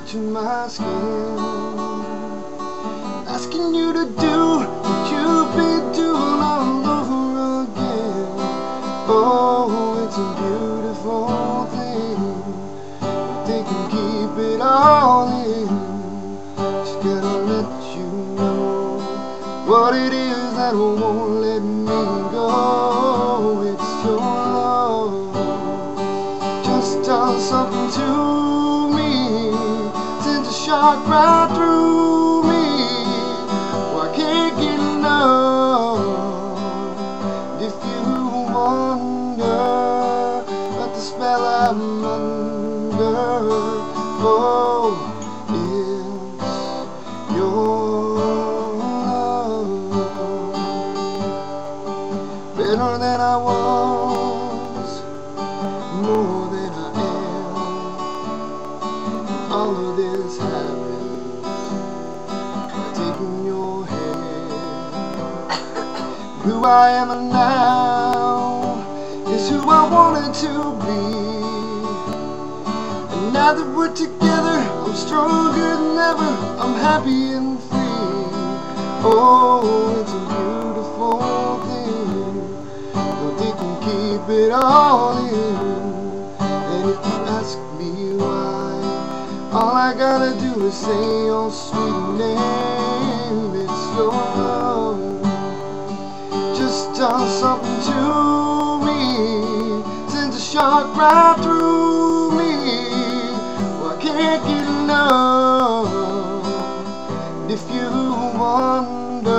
touching my skin, asking you to do what you've been doing all over again. Oh, it's a beautiful thing. They can keep it all in. Just gotta let you know what it is that won't let me go. Shock right through me. Oh, I can't get enough. If you wonder at the spell I'm under, oh. Better than I was, Who I am now is who I wanted to be. And now that we're together, I'm stronger than ever. I'm happy and free. Oh, it's a beautiful thing. But they can keep it all in. And if you ask me why, all I gotta do is say your sweet name. Done something to me. Sends a shock right through me. Well, I can't get enough. If you wonder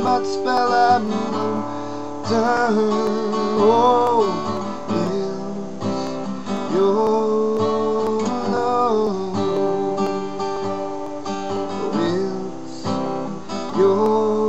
about the spell I'm under, oh, it's your love. It's your